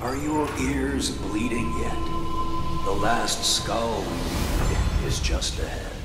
Are your ears bleeding yet? The last skull we need is just ahead.